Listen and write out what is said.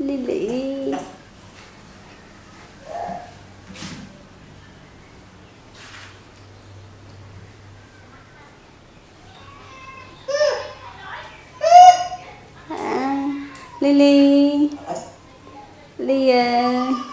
Lily. À, Lily. Lily à.